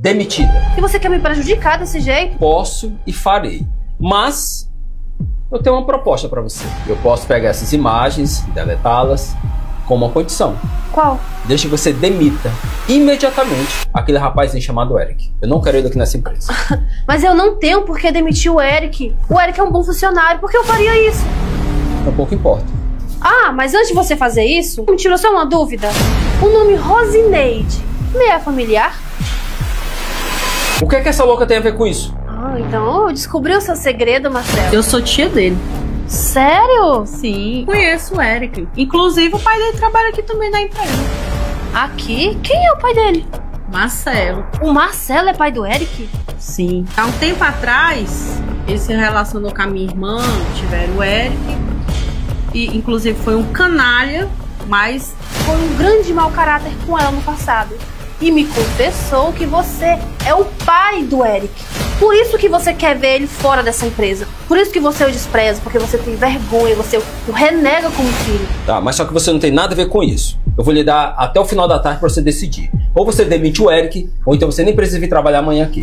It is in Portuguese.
demitida. E você quer me prejudicar desse jeito? Posso e farei. Mas eu tenho uma proposta para você. Eu posso pegar essas imagens e deletá-las com uma condição. Qual? Deixa que você demita imediatamente aquele rapazinho chamado Eric. Eu não quero ele aqui nessa empresa. Mas eu não tenho por que demitir o Eric. O Eric é um bom funcionário. Por que eu faria isso? Um pouco importa. Ah, mas antes de você fazer isso, me tirou só uma dúvida. O nome Rosineide me é familiar? O que é que essa louca tem a ver com isso? Ah, então eu descobri o seu segredo, Marcelo. Eu sou tia dele. Sério? Sim, conheço o Eric. Inclusive, o pai dele trabalha aqui também na empresa. Aqui? Quem é o pai dele? Marcelo. O Marcelo é pai do Eric? Sim. Há um tempo atrás, ele se relacionou com a minha irmã, tiveram o Eric. E, inclusive, foi um canalha, mas Foi um grande mau caráter com ela no passado. E me confessou que você é o pai do Eric. Por isso que você quer ver ele fora dessa empresa. Por isso que você o despreza, porque você tem vergonha, você o renega como filho. Tá, mas só que você não tem nada a ver com isso. Eu vou lhe dar até o final da tarde pra você decidir. Ou você demite o Eric, ou então você nem precisa vir trabalhar amanhã aqui.